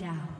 Down.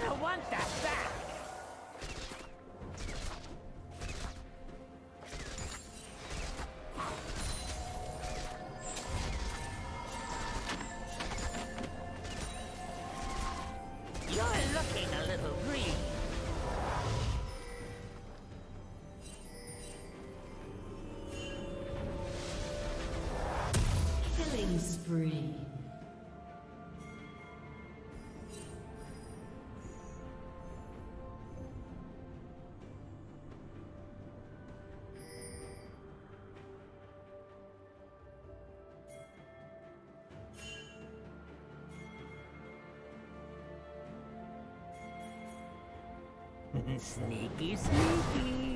gonna want that back. Sneaky, sneaky.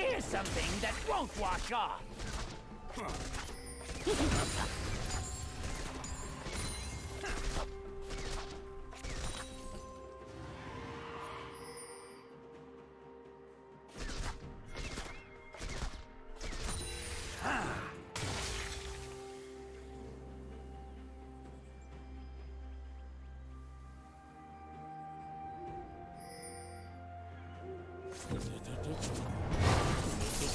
Here's something that won't wash off. Thank you.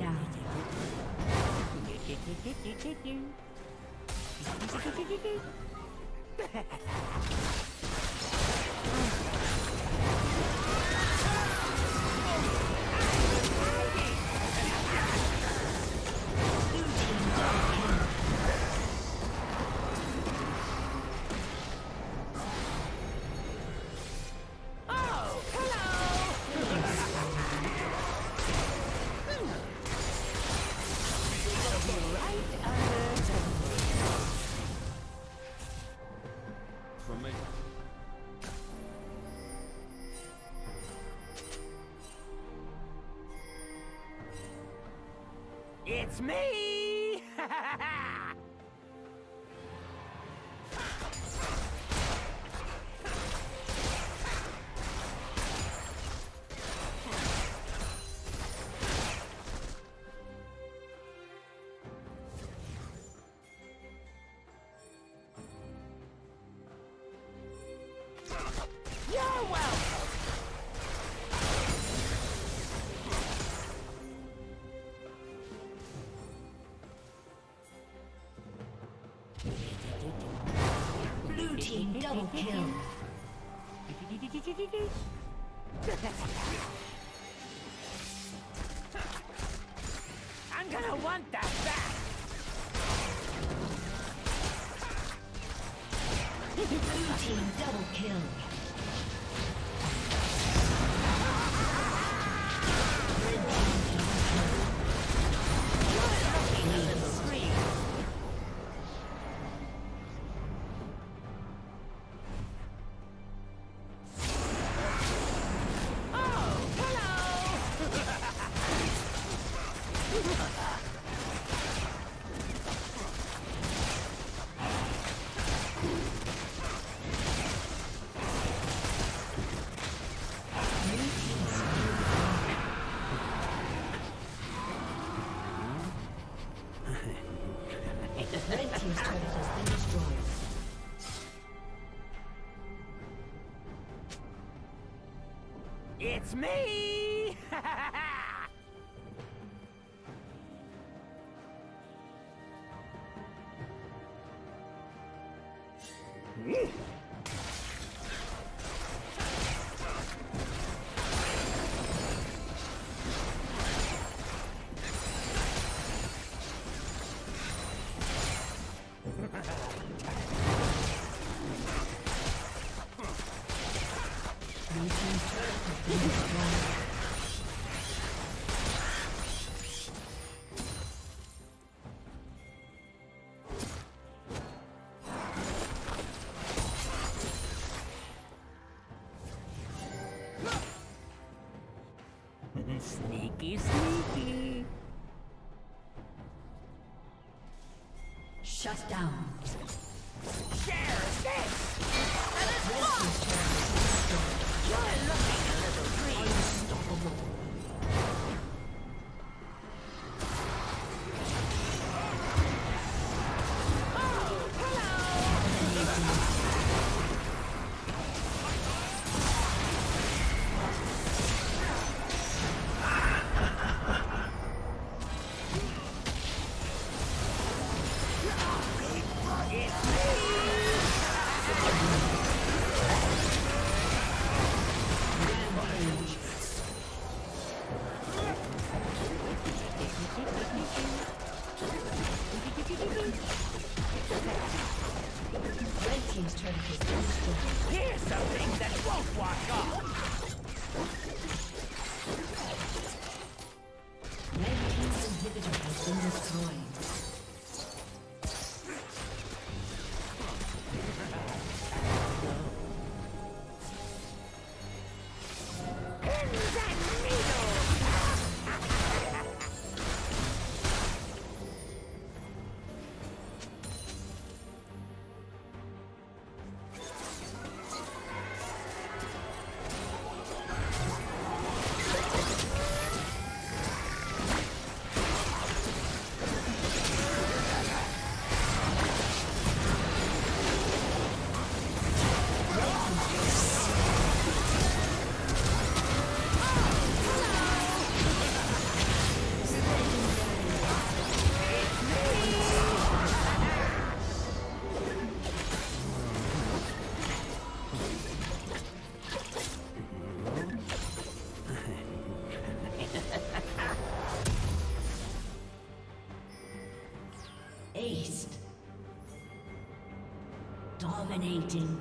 Down. Me! Kill. It's me! Sneaky, sneaky. Shut down. Dominating.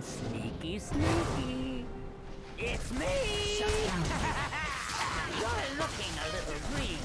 Sneaky, sneaky. It's me! You're looking a little green.